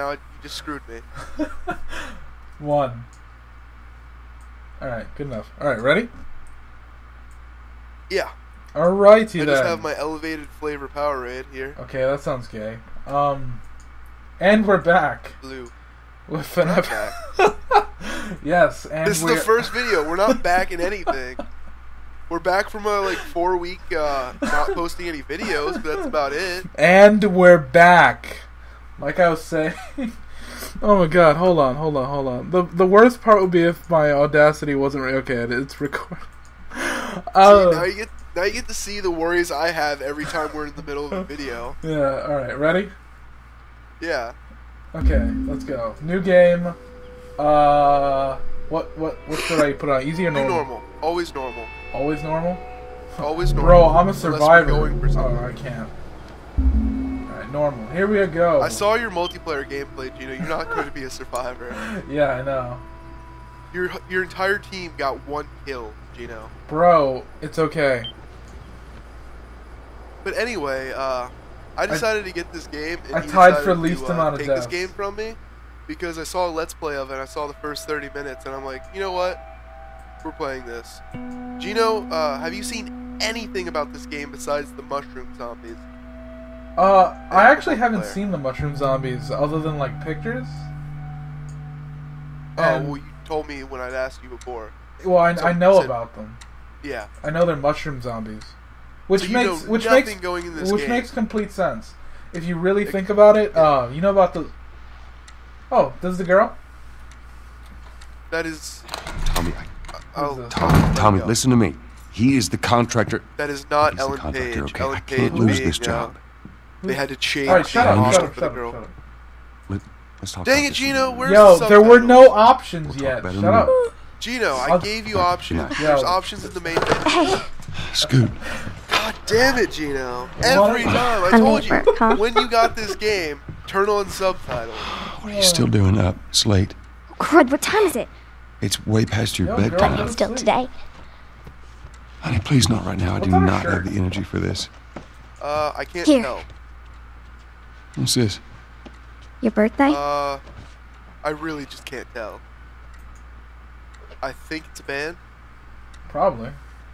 now you just screwed me. One. All right, good enough. All right, ready? Yeah. All righty I then. just have my elevated flavor Powerade here. Okay, that sounds gay. Um, and we're back Blue. with an We're yes, and This is we're the first video. We're not back in anything. We're back from a like four week uh, not posting any videos, but that's about it. and we're back. Like I was saying. oh my god! Hold on, hold on, hold on. The the worst part would be if my Audacity wasn't re- okay. It's recording. See, Oh now you get now you get to see the worries I have every time we're in the middle of a video. yeah. All right, ready? Yeah. Okay, let's go. New game. Uh, what what what should I put on? Easy or normal? normal. Always normal. Always normal. Always normal. Bro, I'm a survivor. Oh. I can't. Normal. Here we go. I saw your multiplayer gameplay, Gino. You're not going to be a survivor. Yeah, I know. Your your entire team got one kill, Gino. Bro, it's okay. But anyway, uh, I decided to get this game. And I tied for to, least uh, amount of take this game from me because I saw a Let's Play of it. I saw the first 30 minutes, and I'm like, you know what? We're playing this. Gino, uh, have you seen anything about this game besides the mushroom zombies? Uh, I actually haven't seen the mushroom zombies other than like pictures. Oh, And- well, you told me when I'd asked you before. Well, I, So- I know so- about them. Yeah. I know they're mushroom zombies, which So makes which makes going in this which game. makes complete sense if you really think about it. Uh, you know about the. Oh, this is the girl. That is. Tommy, I'll, Tommy, Tommy, listen to me. He is the contractor. That is not He's the Ellen contractor, Page. okay? Ellen I can't lose being, this uh, job. They had to change All right, shut the up, shut up, for shut the up, girl. shut up. Let, let's talk Dang it, Gino. in a Where's Yo, the there were no options We'll yet. Shut up. minute. Gino, I I'll- gave you options. Yo. There's options in the main menu. minute. Scoot. God damn it, Gino. Every time. I told you. When you got this game, turn on subtitles. What are you still doing up? It's late. Crud, what time is it? It's way past your Yo, bedtime. go to Still today. Honey, please not right now. I do What's on her not have the energy for this. Uh, I can't Here. tell. What's this? Your birthday? Uh, I really just can't tell. I think it's a band. Probably.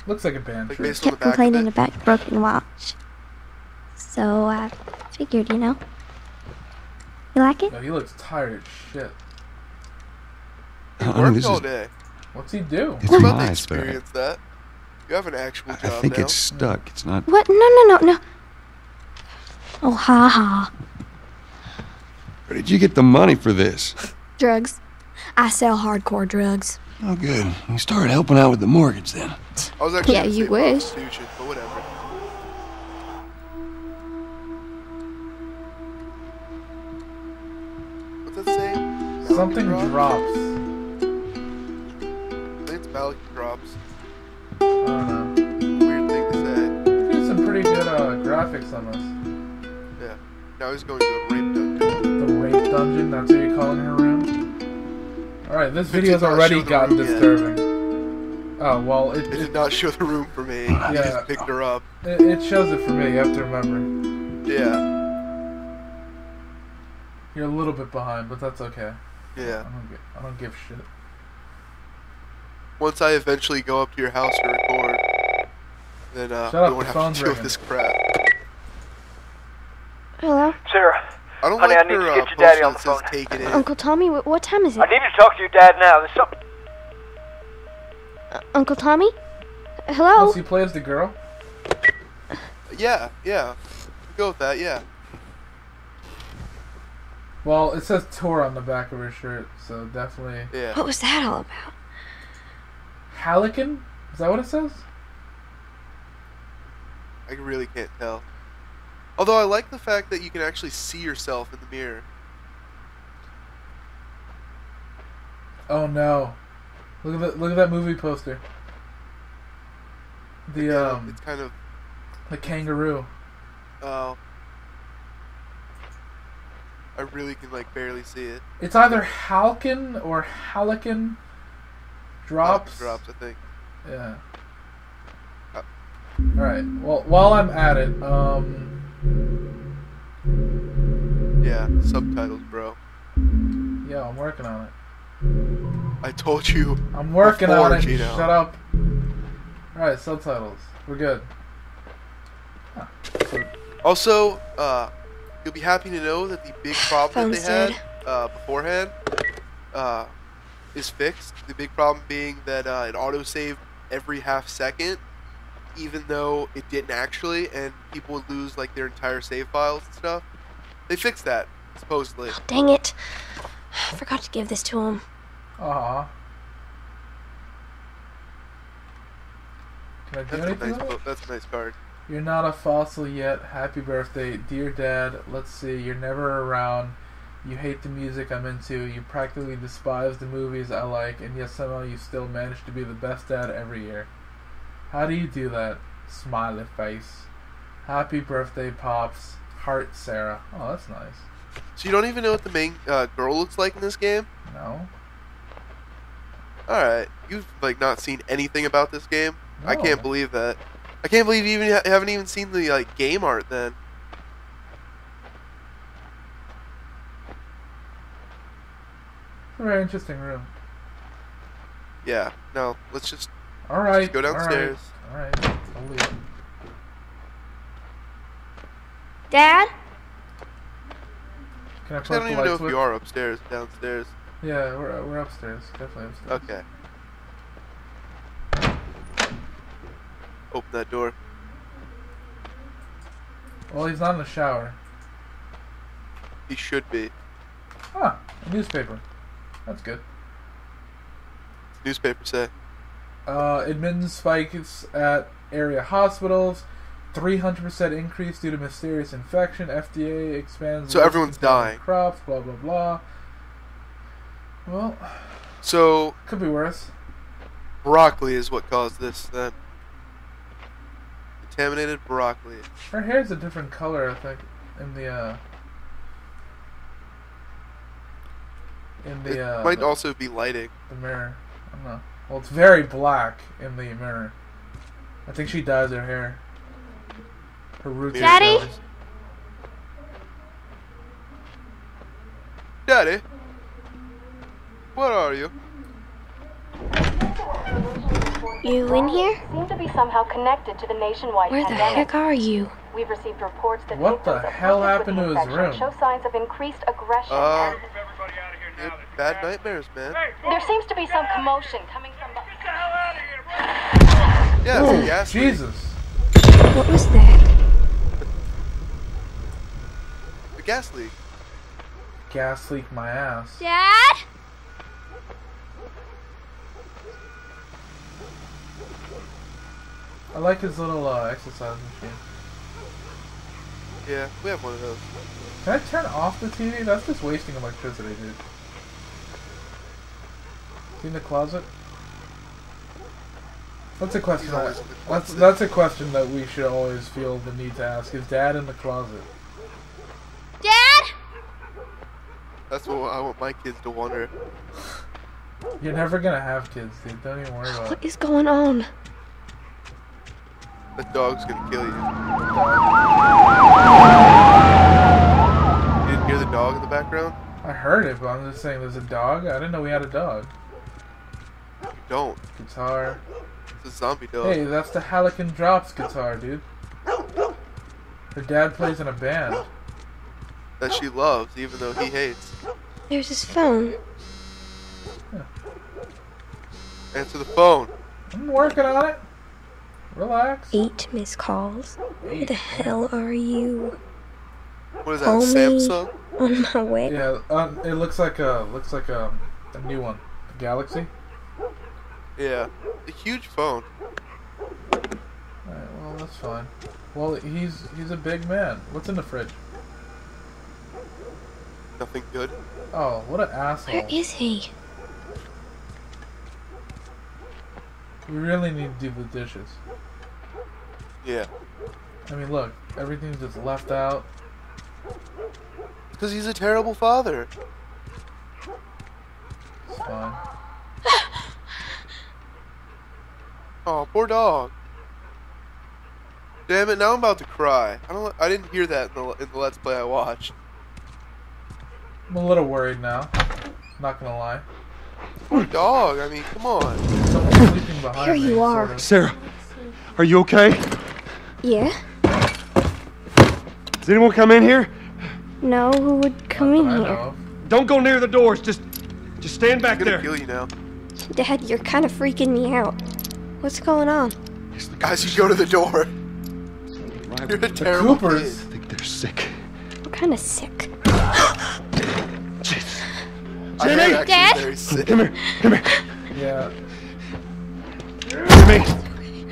Looks like a band Like based on the Kept back of complaining it. about your broken watch. So, uh, figured, you know. You like it? No, he looks tired as shit. You Honey, worked all day. What's he do? It's We're about to my experience that. You have an actual I think now. it's stuck. It's not. What? No, no, no, no. Oh, ha ha. Where did you get the money for this? Drugs. I sell hardcore drugs. Oh, good. You started helping out with the mortgage then. I was actually Yeah, you wish. prostitution, but whatever. What's that say? Something Balcony drops. I think it's balcony drops. I don't know. Weird thing to say. He did some pretty good uh, graphics on this. Yeah. Now he's going to a rape dungeon. The rape dungeon, that's what you're calling her room? Alright, this It video's already gotten room yet. disturbing. Oh, well, it, It it, did not show the room for me. I Yeah. just picked her up. it, it shows it for me, you have to remember. Yeah. You're a little bit behind, but that's okay. Yeah. I Yeah. don't, gi- I don't give shit. Once I eventually go up to your house to record, then uh, Shut up, we won't the have phone's to deal ringing. with this crap. Hello? Sarah, I don't Honey, like I need her to uh, get your daddy on the phone. take it in. Uncle Tommy, wh- what time is it? I need to talk to your dad now. There's something. Uh, Uncle Tommy? Hello? Does he play as the girl? Yeah, yeah. Go with that, yeah. Well, it says tour on the back of her shirt, so definitely. Yeah. What was that all about? Hallican? Is that what it says? I really can't tell. Although I like the fact that you can actually see yourself in the mirror. Oh no. Look at that look at that movie poster. The Yeah, um it's kind of the kangaroo. oh. I really can like barely see it. It's either Halkin or Hallican drops. drops, I think. Yeah. Uh. Alright. Well while I'm at it, um Yeah, subtitles, bro. Yeah, I'm working on it. I told you. I'm working Before, on it. Gino. Shut up. Alright, subtitles. We're good. Huh. Also, uh, you'll be happy to know that the big problem that Phone's they had uh, beforehand uh, is fixed. The big problem being that uh, it autosaved every half second, even though it didn't actually, and people would lose like their entire save files and stuff. They fixed that supposedly. Oh, Dang it. I forgot to give this to him. Aw. Can I do That's a nice. with bo- That's a nice card. You're not a fossil yet. Happy birthday, dear dad. Let's see. You're never around. You hate the music I'm into. You practically despise the movies I like, and yet somehow you still manage to be the best dad every year. How do you do that? Smiley face. Happy birthday, pops. Heart, Sarah. Oh, that's nice. So you don't even know what the main uh, girl looks like in this game? No. All right, you've like not seen anything about this game. I can't believe that. I can't believe you even ha- haven't even seen the like game art. Then It's a very interesting room. yeah, no, let's just All right. go downstairs. All right. All right. I'll leave. Dad? Can I I don't even know lights if with? you are upstairs, downstairs. Yeah, we're we're upstairs. Definitely upstairs. Okay. Open that door. Well, he's not in the shower. He should be. Ah, a newspaper. That's good. Newspaper say. Uh, admittance spikes at area hospitals. 300% increase due to mysterious infection. FDA expands. So everyone's dying. Crops. Blah blah blah. Well, So could be worse. broccoli is what caused this. Then contaminated broccoli. Her hair's a different color, I think, in the uh. In the It uh. might the- also be lighting. the mirror. I don't know. Well, it's very black in the mirror. I think she dyes her hair. Her roots. are Daddy? Daddy, what are you? You in here? seem to be somehow connected to the nationwide Where the pandemic. heck are you? We've received reports that What the hell happened to his room? Show signs of increased aggression. Uh, and bad nightmares, man. there seems to be some commotion coming from the. Yeah, it's a Ooh, gas leak. Jesus. What was that? A gas leak. Gas leak my ass. Dad? I like his little uh, exercise machine. Yeah, we have one of those. Can I turn off the TV? That's just wasting electricity, dude. Is he in the closet? That's a question. That, that's that's a question that we should always feel the need to ask. Is Dad in the closet? Dad? That's what I want my kids to wonder. You're never gonna have kids, dude. Don't even worry about it. What is going on? The dog's gonna kill you. You didn't hear the dog in the background? I heard it, but I'm just saying there's a dog. I didn't know we had a dog. You don't. Guitar. It's a zombie dog. Hey, that's the Hallican Drops guitar, dude. Her dad plays in a band. That she loves, even though he hates. There's his phone. Answer the phone. I'm working on it. Relax. Eight missed calls. Where the hell are you? What is that? Homie. Samsung? On my way? Yeah, um, it looks like a looks like a, a new one, the Galaxy. Yeah. A huge phone. Alright, well that's fine. Well, he's he's a big man. What's in the fridge? Nothing good. Oh, what an asshole! Where is he? We really need to do the dishes. Yeah. I mean, look, everything's just left out. Because he's a terrible father. It's fine. Oh, poor dog. Damn it! Now I'm about to cry. I don't. I didn't hear that in the in the let's play I watched. I'm a little worried now. Not gonna lie. Poor dog. I mean, come on. Someone's sleeping behind Here me, you sort are. of. Sarah, are you okay? Yeah? Does anyone come in here? No, who would come Not in that know here? Don't go near the doors. Just, just stand back I'm gonna there. kill you now. Dad, you're kind of freaking me out. What's going on? Guys, you go to the door. You're a terrible Coopers. kid. I think they're sick. I'm kind of sick. I am Jimmy! Dad? sick. Come here, come here. Yeah. Jimmy,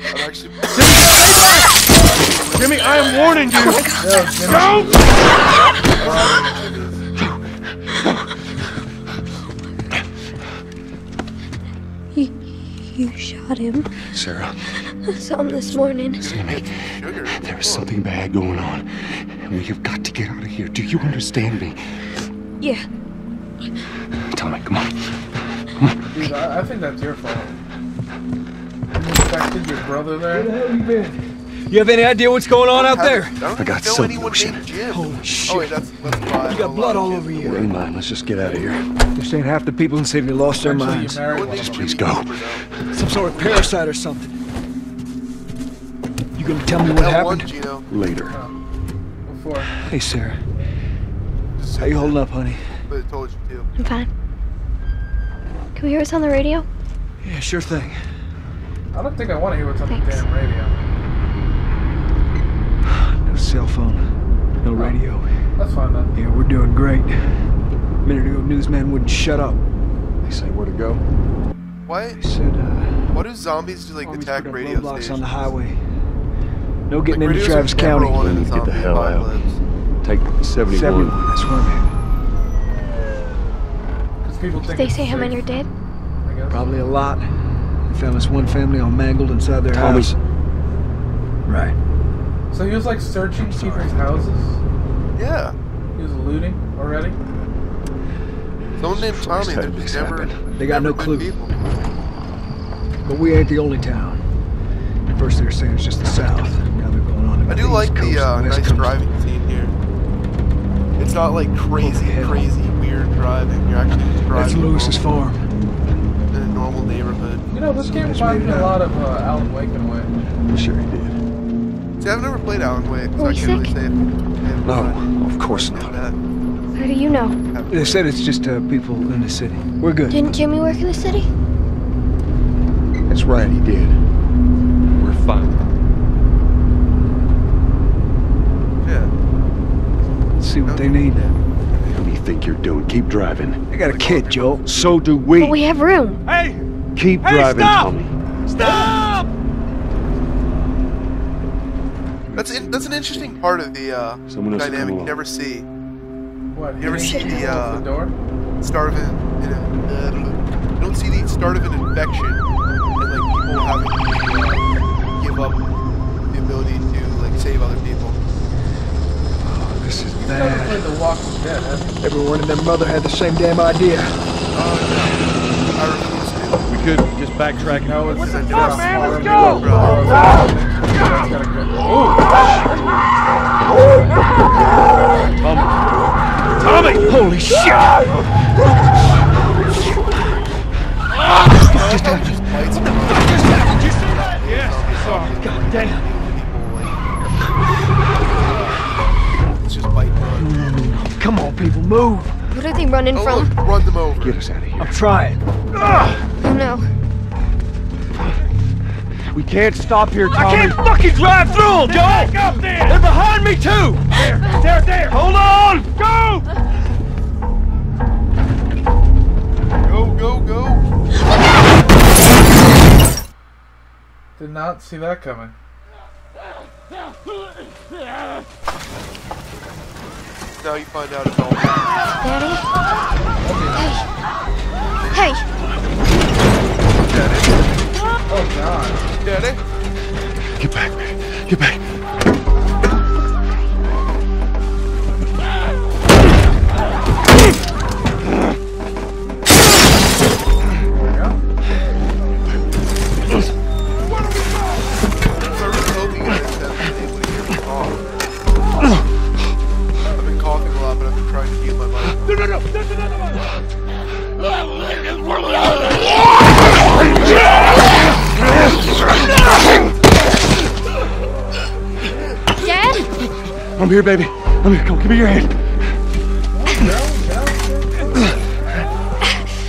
I'm actually. Jimmy, I am warning you. Oh Yo, Jimmy. Don't. You shot him. Sarah, I saw him this morning. Sugar. there is something bad going on, and we have got to get out of here. Do you understand me? Yeah. Tommy, come on. Dude, I, I think that's your fault. You infected your brother there? Where the hell You have any idea what's going on out there? I got know some anyone notion. named Jim. Holy Oh shit. wait, that's that's. You got blood all over you. Never mind. Let's just get out of here. This ain't half the people in the city lost their minds. you married No one one named of them. Please go. Some sort of parasite or something. You gonna tell me what happened? Later. Hey, Sarah. How you holding up, honey? But it told you to. I'm fine. Can we hear what's on the radio? Yeah, sure thing. I don't think I want to hear what's on the damn radio. No cell phone. No radio. That's fine man. Yeah, we're doing great. A minute ago, newsman wouldn't shut up. They say where to go. What? He said, uh, Why do zombies just like always attack put radio roadblocks stations? on the highway. No getting Like, into Travis County. on in We need to get the zombie hell out. apocalypse. Take 71. 71, that's where I'm headed. Because people think They say how many are dead? Probably a lot. They found this one family all mangled inside their Tommy. house. Right. So he was like searching sorry. people's houses? Yeah. He was looting already? Someone named Tommy. They're had just this never. happen. They got never no clue. People. But we ain't the only town. At first they were saying it's just the south. Now they're going on I about do the like East Coast the uh, and nice Coast. driving scene here. It's not like crazy, hell. crazy, weird driving. You're actually just That's driving Lewis's farm. in a normal neighborhood. You know, this So game just reminds me a lot of uh, Alan Wake in a way. Sure he did. See, I've never played Alan Wake, so Are I can't really sick? say. If, if No, I of course not. How do you know? They said it's just uh, people in the city. We're good. Didn't Jimmy work in the city? That's right, he did. We're fine. Yeah. Let's see what they need. What do you think you're doing? Keep driving. I got a kid, Joe. So do we. But we have room. Hey! Keep Hey, driving, stop! Tommy. Stop! That's in, that's an interesting part of the uh, Someone else will come dynamic you never see. What? You ever he see the, close uh, the door? Start of an, in a, uh, you don't see the start of an infection and like people having to uh, give up the ability to like save other people. Oh, This is You never bad. played The Walking Dead, have you? Everyone and their mother had the same damn idea. I refuse to. We could just backtrack. No, it's What the fuck, man? Let's horrible. go! Horrible. That's gotta go. Tommy! Holy shit! Just bites them. Yes, I saw. God damn. It's just bite run. Come on, people, move. What are they running Oh from? look, run them over. Get us out of here. I'm trying. Oh no. We can't stop here, Tommy. I can't fucking drive through them, Joel! Back up there! They're behind me, too! There, there, there! Hold on! Go! Go, go, go. Did not see that coming. Now you find out it's all. Daddy? Hey. Hey. Oh god. Get back. man. Get back. I really hope you guys have been Dad? I'm here, baby. I'm here. Come, give me your hand.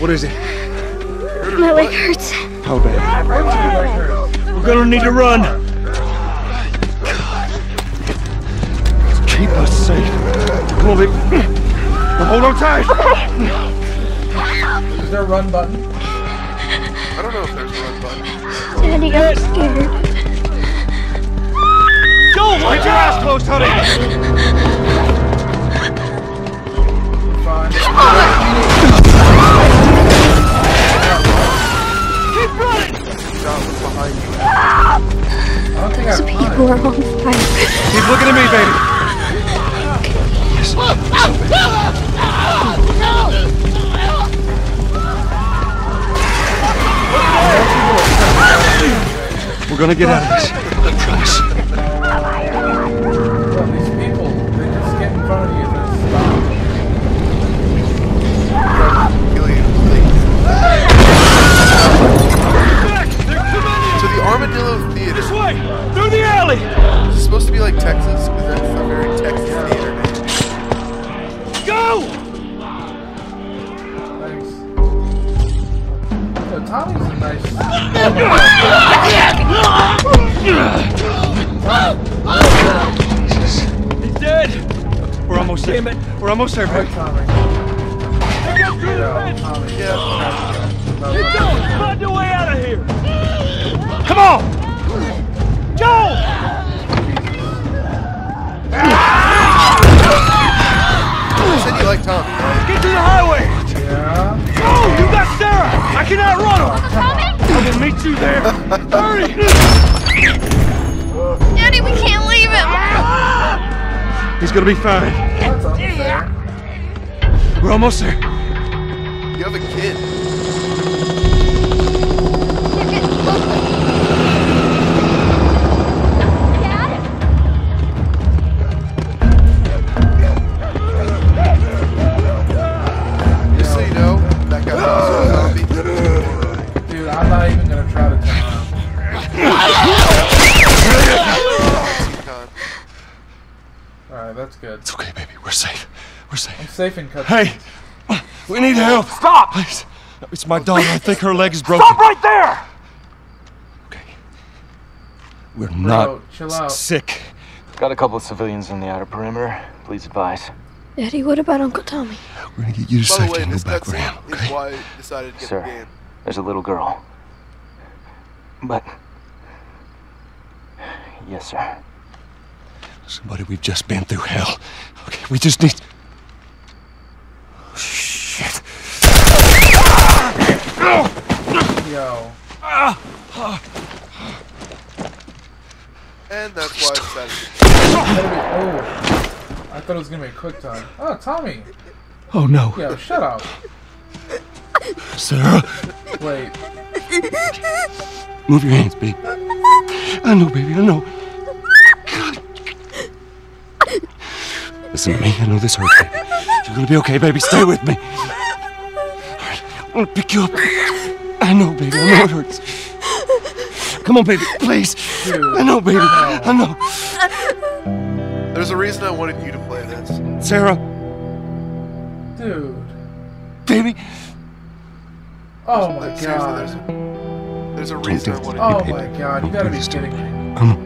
What is it? My leg hurts. Oh, baby. We're gonna need to run. God. Keep us safe. Come on, baby. Hold on tight. Is there a run button? I don't know if there's one. Daddy, I'm scared. Joel, get your eyes closed, honey. Fine. John was behind you. I don't think I have time. People are on fire. Keep looking at me, baby. We're gonna get out of this. He's gonna be fine. We're almost there. You have a kid. Just so you know, that guy's also a zombie. Dude, I'm not even gonna try to turn around. Con. Alright, that's good. It's okay, baby. We're safe. We're safe. I'm safe in cut. Hey, we need help. Stop. Please. It's my daughter. I think her leg is broken. Stop right there. Okay. We're not chill out. sick. Got a couple of civilians in the outer perimeter. Please advise. Eddie, what about Uncle Tommy? We're gonna get you to By safety way, and go this back for him. Okay. why I decided to get Sir. the game. There's a little girl. But. Yes, sir. Somebody, we've just been through hell. Okay, we just need. Shit. Yo. And that's why I decided to Gotta be- Oh. I thought it was gonna be a quick time. Oh, Tommy. Oh no, Yo, shut up. Sarah. Wait. Move your hands, baby. I know, baby. I know. Listen to me. I know this hurts, baby. You're gonna be okay, baby. Stay with me. All right, I'm gonna pick you up. I know, baby. I know it hurts. Come on, baby. Please. Dude. I know, baby. I know. There's a reason I wanted you to play this. Sarah, Dude. baby. Oh my Seriously, there's god. a, there's a reason I think- wanted Oh you my god, you gotta be kidding me. No.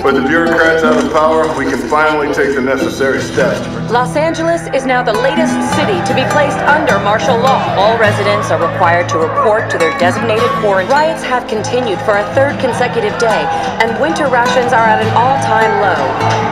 With the bureaucrats out of power, we can finally take the necessary steps. Los Angeles is now the latest city to be placed under martial law. All residents are required to report to their designated quarantine. Riots have continued for a third consecutive day, and winter rations are at an all-time low.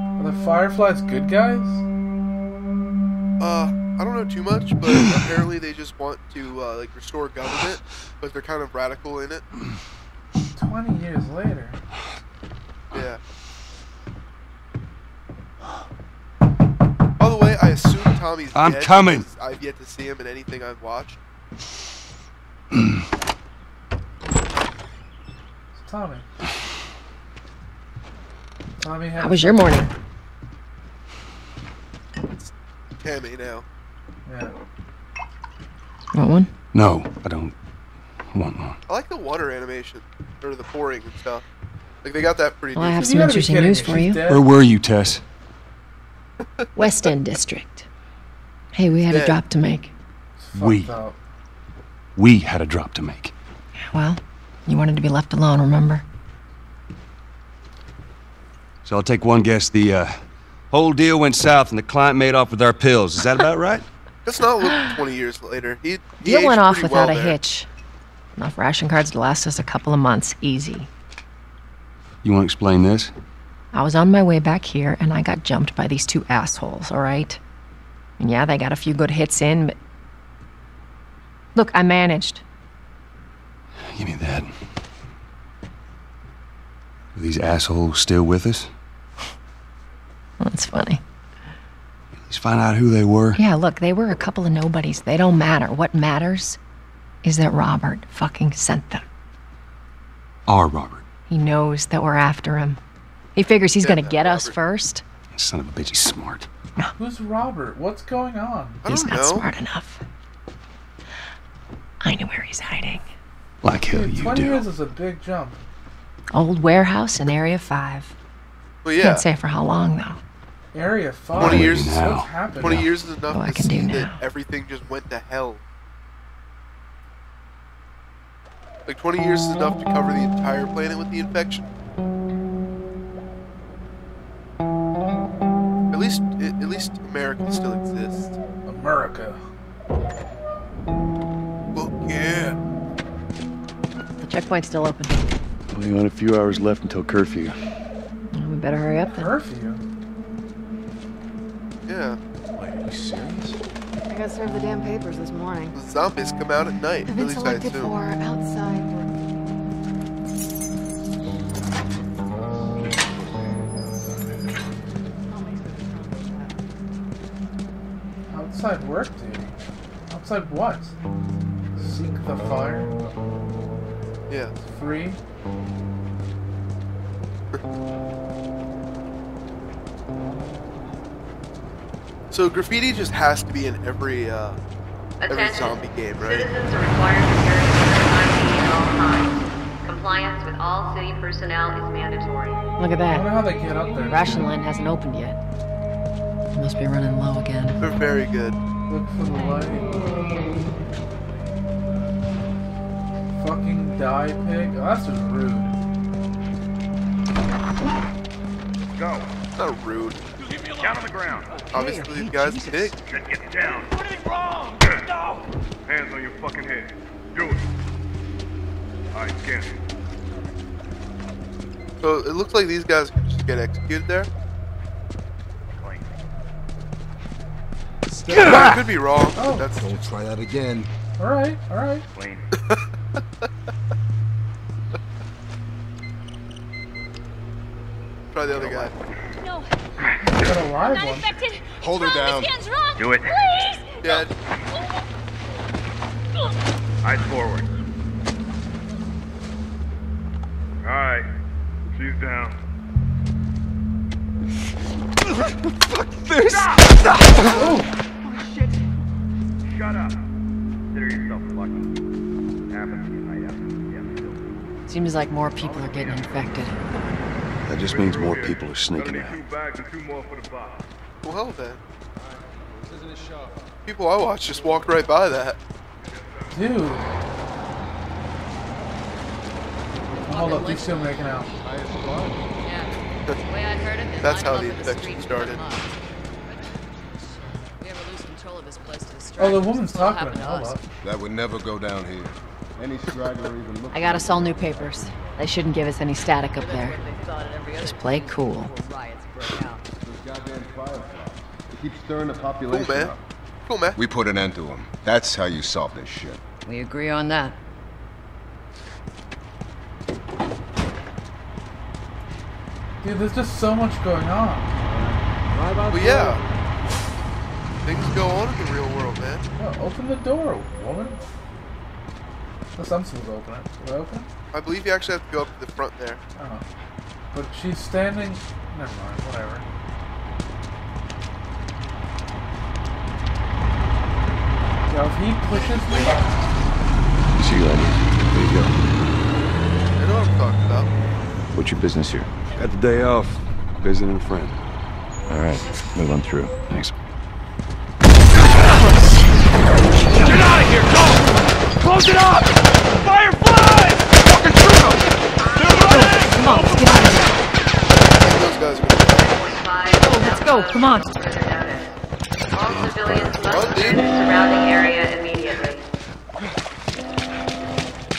Are the Fireflies good guys? Uh, I don't know too much, but apparently they just want to uh, like restore government, but they're kind of radical in it. Twenty years later. Yeah. By the way, I assume Tommy's I'm dead coming. I've yet to see him in anything I've watched. Tommy. Tommy, How was your morning? Tammy now. Yeah. Want one? No, I don't want one. I like the water animation or the pouring and stuff. Like they got that pretty. Well, I have some interesting news for you. Where were you, Tess? West End District. Hey, we had a drop to make. We. We had a drop to make. Well, you wanted to be left alone, remember? So I'll take one guess. The uh, whole deal went south and the client made off with our pills. Is that about right? Let's not look 20 years later. He, he Deal went off without well a there. hitch. Enough ration cards to last us a couple of months, easy. You want to explain this? I was on my way back here and I got jumped by these two assholes, all right? And yeah, they got a few good hits in, but. Look, I managed. Give me that. Are these assholes still with us? That's funny. Let's find out who they were. Yeah, look, they were a couple of nobodies. They don't matter. What matters is that Robert fucking sent them. Our Robert. He knows that we're after him. He figures he's gonna get us first. Son of a bitch, he's smart. Who's Robert? What's going on? He's not smart enough. I know where he's hiding. Like hell Dude, you 20 do. years is a big jump. Old warehouse in Area 5. Well, yeah. Can't say for how long, though. Area 5. 20 years. Is happened? 20 years is enough Oh, to see that everything just went to hell. Like 20 years is enough to cover the entire planet with the infection. At least, at least America still exists. America. Look, yeah. The checkpoint's still open. Only got a few hours left until curfew. We better hurry up then. Curfew? Yeah. Wait, are you serious? I got served the damn papers this morning. The zombies come out at night. I've At been least selected for outside work. Outside work, dude. Outside what? Seek the fire? Yeah. Free? So graffiti just has to be in every uh, every zombie game, right? Citizens are required to carry ID at all times. Compliance with all city personnel is mandatory. Look at that. I wonder that. how they get up there. Ration line hasn't opened yet. Must be running low again. They're very good. Look for the light. Fucking die, pig. Oh, that's just rude. Go. It's not rude. Down on the ground. Obviously, the guy's big. Just get down. Anything wrong? No. Hands on your fucking head. Do it. All right, scan. It. So it looks like these guys could just get executed there. I could be wrong. Oh. That's Don't try that again. Alright, alright. Clean. try the other guy. No, Got a live one. infected. Hold her down. This scan's. Do it. Please. Dead. Eyes forward. All right. She's down. Fuck this! Oh, shit. Shut up. Consider yourself lucky. Happens to be hideout. Yeah. Seems like more people are getting infected. That just means more people are sneaking out. Two bags and two more for the box. Well, hell then. People I watch just walked right by that. Dude. Oh, Hold up, these two are making out. Yeah. The way I heard it, That's how the infection started. for months. We ever lose control of this place to distract Oh, the woman's talking to Hold us. up. That would never go down here. Any straggler even look. I got us all new papers. They shouldn't give us any static up there. Just play cool. Goddamn keep stirring the population Cool, man. up. Cool, man. We put an end to them. That's how you solve this shit. We agree on that. Dude, there's just so much going on. Well, yeah. Things go on in the real world, man. Oh, open the door, woman. Unless I'm open it. Do I open it? I believe you actually have to go up to the front there. Oh. But she's standing. Never mind, whatever. Yo, if he pushes me. See you later. There you go. I know what I'm talking about. What's your business here? Got the day off. Visiting a friend. All right, move on through. Thanks. Get out of here! Go! Close it up! Fireflies! Fucking shoot 'em! They're running! Come on, let's get out of here. Those guys are gonna Oh, let's go. Come on. All civilians must clear the surrounding area immediately.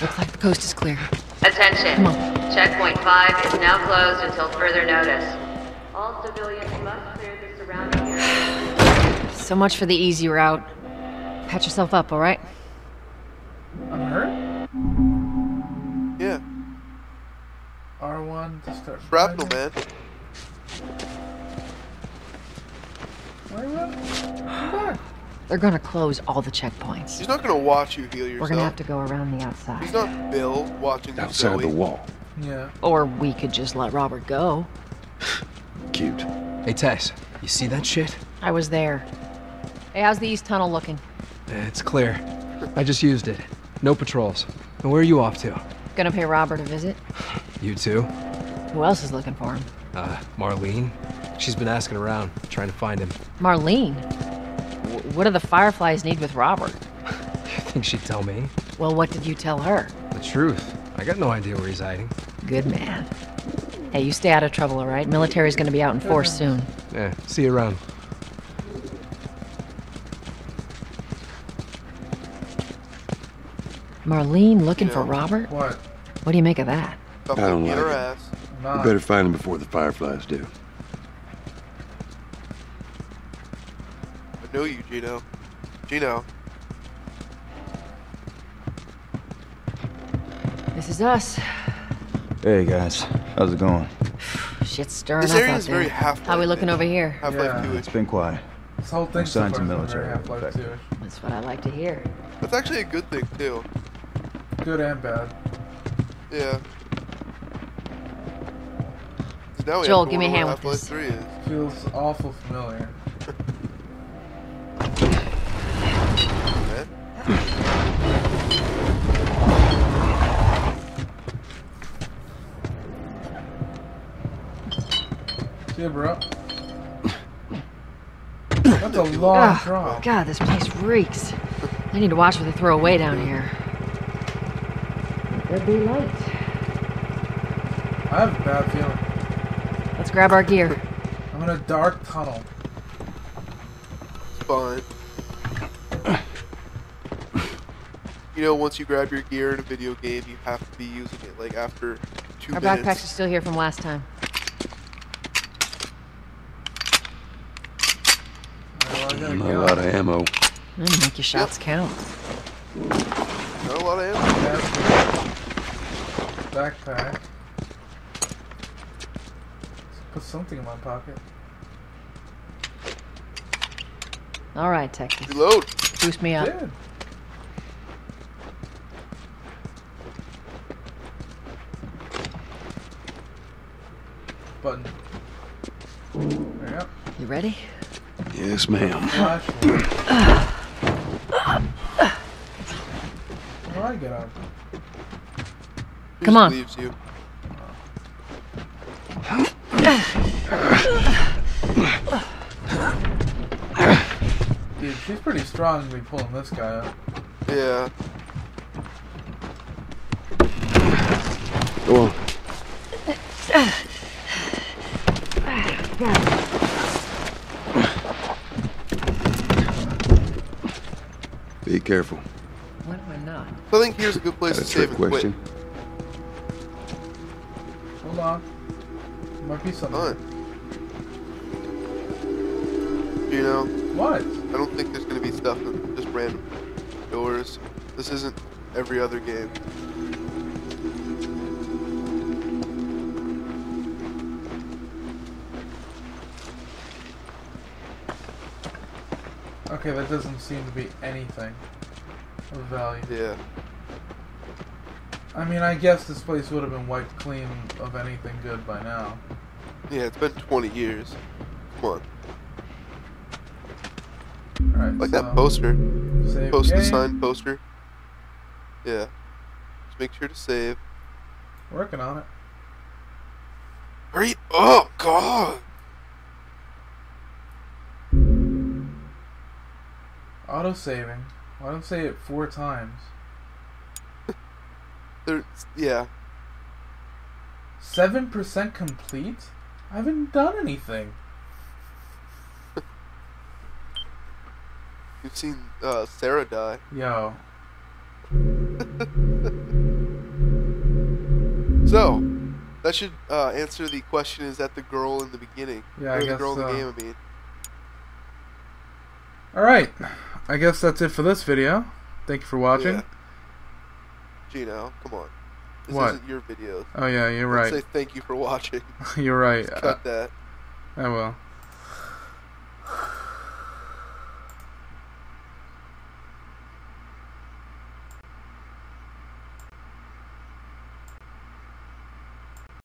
Looks like the coast is clear. Attention. Come on. Checkpoint 5 is now closed until further notice. All civilians must clear the surrounding area. So much for the easy route. Patch yourself up, all right? I'm hurt? Yeah. R1 to start. Shrapnel, man. They're gonna close all the checkpoints. He's not gonna watch you heal yourself. We're gonna have to go around the outside. He's not Bill watching you Outside Zoe. the wall. Yeah. Or we could just let Robert go. Cute. Hey, Tess, you see that shit? I was there. Hey, how's the east tunnel looking? Eh, It's clear. I just used it. No patrols. And where are you off to? Gonna pay Robert a visit? You too? Who else is looking for him? Uh, Marlene? She's been asking around, trying to find him. Marlene? W- what do the Fireflies need with Robert? You think she'd tell me? Well, what did you tell her? The truth. I got no idea where he's hiding. Good man. Hey, you stay out of trouble, all right? Military's gonna be out in force soon. Yeah, see you around. Marlene looking for Robert? What? What do you make of that? I don't in like it. ass. We better find him before the fireflies do. I know you, Gino. Gino. This is us. Hey guys, how's it going? Shit's stirring This up area is very. Half-Life. How are we looking over here? Half-Life Yeah. 2 It's been quiet. This whole thing signs of military Half-Life effect. 2. That's what I like to hear. That's actually a good thing too. Good and bad. Yeah. Now we Joel, give me a hand what with this. Feels awful familiar. See ya, bro. That's a long ah, Ugh, drop. God, this place reeks. I need to watch what they throw away down here. There'd be light. I have a bad feeling. Let's grab our gear. I'm in a dark tunnel. It's fine. You know, once you grab your gear in a video game, you have to be using it like after two Our minutes. backpacks are still here from last time. Alright, well, I gotta Not a go. lot of ammo. Mm, make your shots count. Not a lot of ammo. Backpack. Put something in my pocket. All right, Texas. Reload. Boost me up. Dude. Button. There you go. You ready? Yes, ma'am. Flashlight. How do I get out? Come on. Leaves you. Dude, she's pretty strong to be pulling this guy up. Yeah. Careful. When am I not? So I think here's a good place Got to a save trick and quit. question. Hold on. There Might be something. Fine. You know? What? I don't think there's gonna be stuff in just random doors. This isn't every other game. Okay, that doesn't seem to be anything of value. Yeah. I mean, I guess this place would have been wiped clean of anything good by now. Yeah, it's been 20 years. Come on. Alright, like so that poster. save Post the sign poster. Yeah. Just make sure to save. Working on it. Hurry up, God! Auto saving. Why don't say it four times? There, yeah. Seven percent complete? I haven't done anything. You've seen uh, Sarah die. Yo. So, that should uh, answer the question: Is that the girl in the beginning? Yeah, I the guess girl in the game. I mean, Alright. I guess that's it for this video. Thank you for watching. Yeah. Gino, come on. This What? isn't your video. Oh, yeah, you're Let's right. Say thank you for watching. You're right. Cut uh, that. Oh, I will.